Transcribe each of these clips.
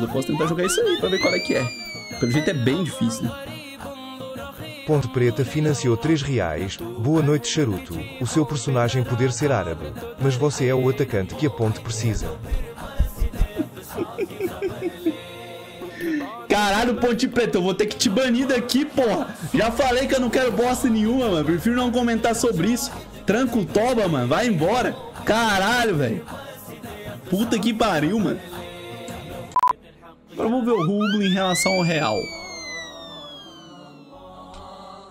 Mas eu posso tentar jogar isso aí pra ver qual é que é. Pelo jeito é bem difícil, né? Ponte Preta financiou 3 reais. Boa noite, charuto. O seu personagem poder ser árabe. Mas você é o atacante que a ponte precisa. Caralho, Ponte Preta, eu vou ter que te banir daqui, porra. Já falei que eu não quero bosta nenhuma, mano. Prefiro não comentar sobre isso. Tranca o toba, mano. Vai embora. Caralho, velho. Puta que pariu, mano. Agora vamos ver o rublo em relação ao real.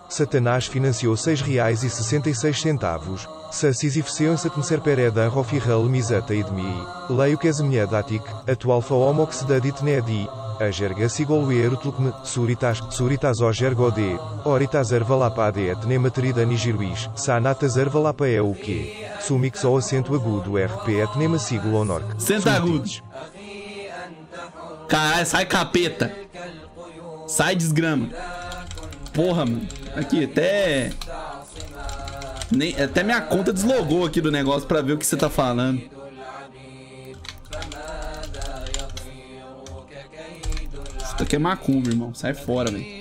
Satanás financiou 6 reais e 66 centavos. Sa Sisyphseonsa Tnserperedan Rofirral Misata Idmi. Leio que Ezemia Datik, atual Faomox Dadit Nedi. Ajerga Sigoluer Utlukme, Suritas, Suritas Ojergode, Oritas Ervalapade et Nematerida Nigiruis, Sanatas Ervalapae o que? Sumix ao acento agudo RP et Nema Sigul Honorc. Senta agudo. Caralho, sai capeta. Sai desgrama. Porra, mano. Aqui, até. Nem, até minha conta deslogou aqui do negócio pra ver o que você tá falando. Isso daqui é macumba, irmão. Sai fora, velho.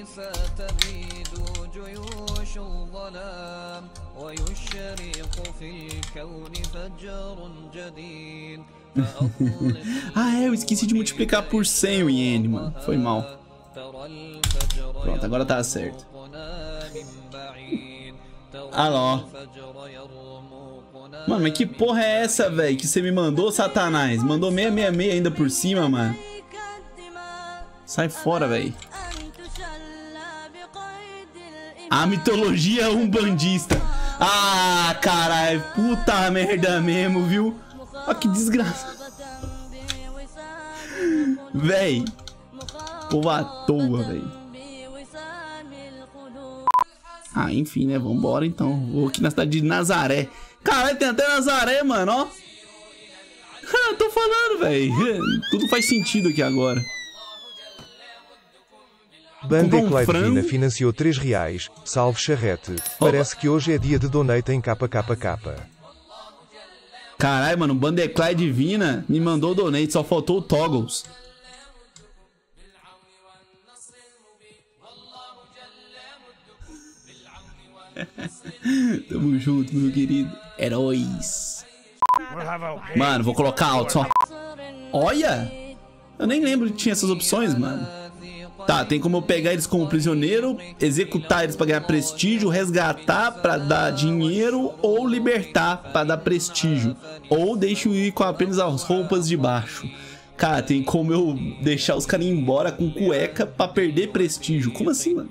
ah, é, eu esqueci de multiplicar por 100 o iene, mano. Foi mal. Pronto, agora tá certo. Ah, ó. Mano, mas que porra é essa, velho? Que você me mandou, Satanás? Mandou 666 ainda por cima, mano. Sai fora, velho. A mitologia umbandista. Ah, caralho. Puta merda mesmo, viu? Olha que desgraça. Véi. Povo à toa, velho. Ah, enfim, né? Vambora então. Vou aqui na cidade de Nazaré. Caralho, tem até Nazaré, mano, ó. Tô falando, velho. Tudo faz sentido aqui agora. Banda um Eclaidina frango? financiou 3 reais. Salve charrete. Parece que hoje é dia de donate em KKK. Caralho, mano, Bandeclay Divina me mandou o donate, só faltou o Toggles. Tamo junto, meu querido. Heróis. Mano, vou colocar alto. Olha! Eu nem lembro que tinha essas opções, mano. Tá, tem como eu pegar eles como prisioneiro, executar eles pra ganhar prestígio, resgatar pra dar dinheiro ou libertar pra dar prestígio. Ou deixo ir com apenas as roupas de baixo. Cara, tem como eu deixar os caras embora com cueca pra perder prestígio. Como assim, mano?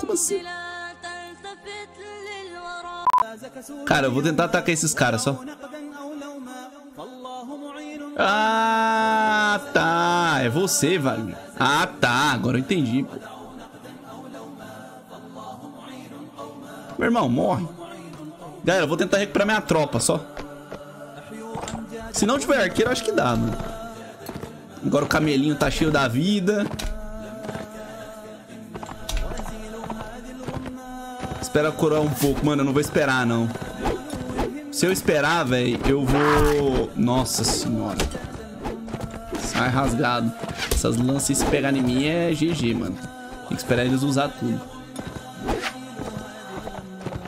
Como assim? Cara, eu vou tentar atacar esses caras só. Ah, tá. É você, Wagner. Ah, tá. Agora eu entendi. pô. Meu irmão, morre. Galera, eu vou tentar recuperar minha tropa só. Se não tiver arqueiro, acho que dá, mano. Agora o camelinho tá cheio da vida. Espera coroar um pouco, mano. Eu não vou esperar, não. Se eu esperar, velho, eu vou... Nossa senhora. Sai rasgado. Essas lanças, se pegar em mim, é GG, mano. Tem que esperar eles usar tudo.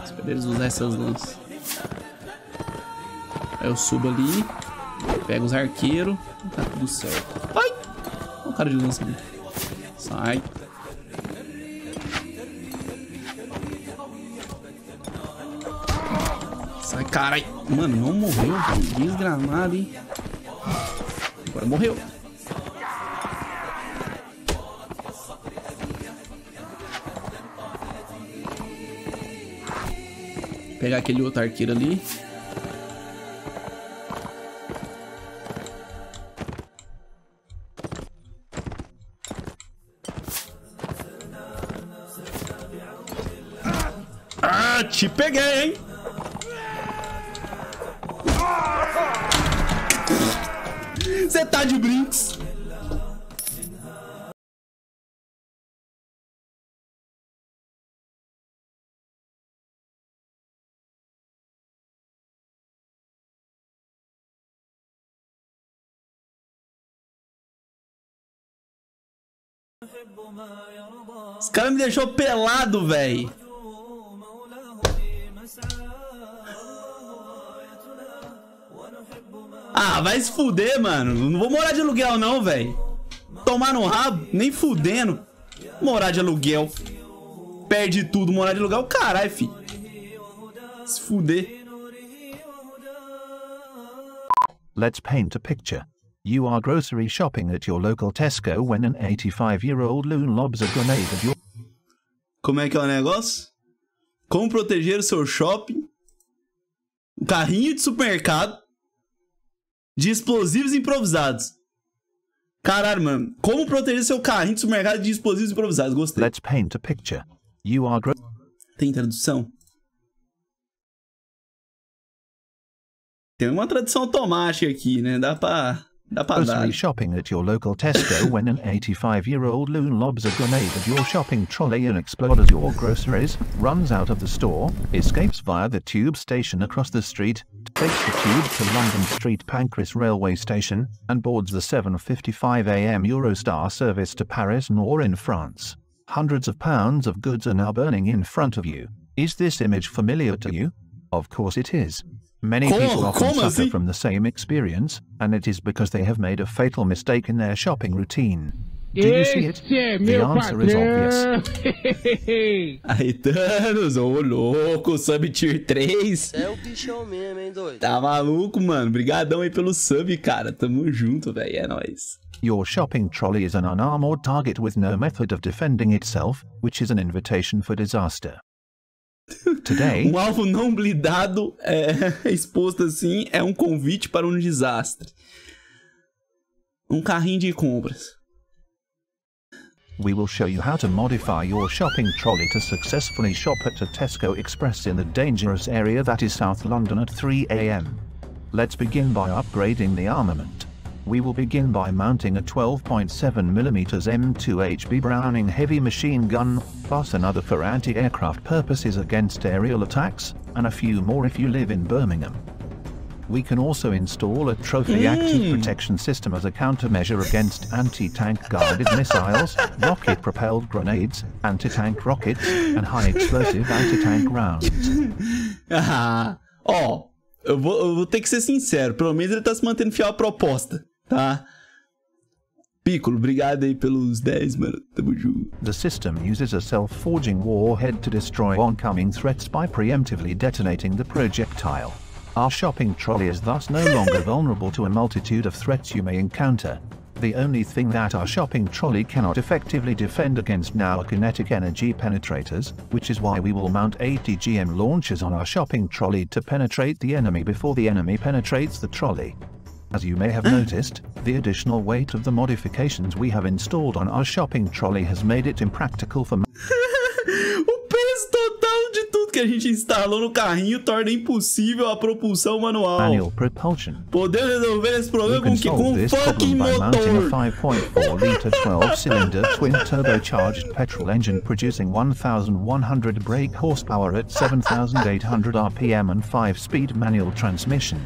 Esperar eles usar essas lanças. Aí eu subo ali. Pego os arqueiros. Tá tudo certo. Ai! Olha o cara de lança ali. Sai. Carai. Mano, não morreu. Desgramado, hein? Agora morreu. Pegar aquele outro arqueiro ali. Ah, te peguei, hein? Você tá de brinks? Os cara me deixou pelado, velho. Ah, vai se fuder, mano. Não vou morar de aluguel, não, velho. Tomar no rabo, nem fudendo. Morar de aluguel. Perde tudo, morar de aluguel. Caralho, fi. Se fuder. Let's paint a picture. You are grocery shopping at your local Tesco when an 85-year-old loon lobs a grenade at your... Como é que é o negócio? Como proteger o seu shopping? Um carrinho de supermercado de explosivos improvisados. Caralho, mano. Como proteger seu carrinho de supermercado de explosivos improvisados? Gostei. Let's paint a picture. You are Tem tradução? Tem uma tradução automática aqui, né? Dá pra Dá pra Grocery shopping at your local Tesco when an 85-year-old loon lobs a grenade at your shopping trolley and explodes your groceries, runs out of the store, escapes via the tube station across the street, takes the tube to London Street Pancras railway station, and boards the 7.55 am Eurostar service to Paris nor in France. Hundreds of pounds of goods are now burning in front of you. Is this image familiar to you? Of course it is. Many como, people often suffer assim? from the same experience, and it is because they have made a fatal mistake in their shopping routine. Do you see it? É the answer is obvious. Aí, Thanos, ô louco, sub tier 3. É o bichão mesmo, hein, doido? Tá maluco, mano. Brigadão aí pelo sub, cara. Tamo junto, velho. É nóis. Your shopping trolley is an unarmored target with no method of defending itself, which is an invitation for disaster. Today, um alvo não blindado é, exposto assim é um convite para um desastre. Um carrinho de compras. We will show you how to modify your shopping trolley to successfully shop at a Tesco Express in the dangerous area that is South London at 3 am. Let's begin by upgrading the armament. We will begin by mounting a 12.7mm M2HB Browning heavy machine gun, plus another for anti-aircraft purposes against aerial attacks, and a few more if you live in Birmingham. We can also install a trophy mm. active protection system as a countermeasure against anti-tank guided missiles, rocket-propelled grenades, anti-tank rockets, and high-explosive anti-tank rounds. Ah, oh, eu vou, eu vou ter que ser sincero, pelo menos ele tá se mantendo fiel à proposta. Tá? Piccolo, obrigado aí pelos 10, mano. Tamo junto. The system uses a self-forging warhead to destroy oncoming threats by preemptively detonating the projectile. Our shopping trolley is thus no longer vulnerable to a multitude of threats you may encounter. The only thing that our shopping trolley cannot effectively defend against now are kinetic energy penetrators, which is why we will mount 80 GM launchers on our shopping trolley to penetrate the enemy before the enemy penetrates the trolley. As you may have noticed, the additional weight of the modifications we have installed on our shopping trolley has made it impractical for... o peso total de tudo que a gente instalou no carrinho torna impossível a propulsão manual. Manual propulsion. Podemos resolver esse problema com que com um fucking motor. 5.4 liter 12 cylinder twin turbocharged petrol engine producing 1100 brake horsepower at 7800 rpm and 5 speed manual transmission.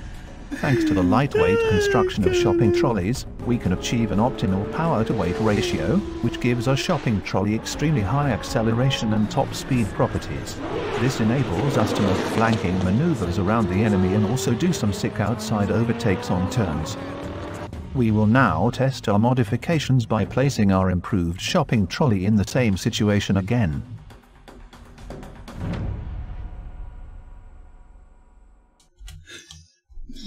Thanks to the lightweight construction of shopping trolleys, we can achieve an optimal power-to-weight ratio, which gives our shopping trolley extremely high acceleration and top speed properties. This enables us to make flanking maneuvers around the enemy and also do some sick outside overtakes on turns. We will now test our modifications by placing our improved shopping trolley in the same situation again.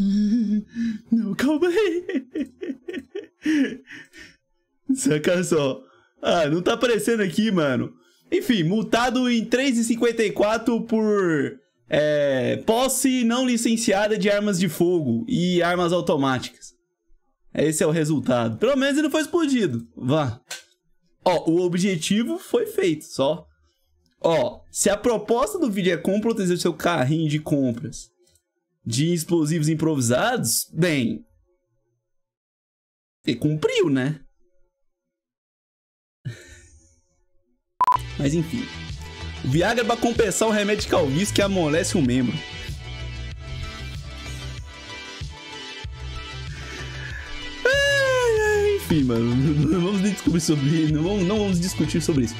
Não, calma aí. Saca só. Ah, não tá aparecendo aqui, mano. Enfim, multado em 3,54 por é, posse não licenciada de armas de fogo e armas automáticas. Esse é o resultado. Pelo menos ele foi explodido. Vá. Ó, o objetivo foi feito, só. Ó, se a proposta do vídeo é como proteger seu carrinho de compras de explosivos improvisados, bem. Ele cumpriu, né? Mas enfim. Viagra pra compensar o remédio de calvície que amolece o membro. Enfim, mano, não vamos descobrir sobre. Não vamos, não vamos discutir sobre isso.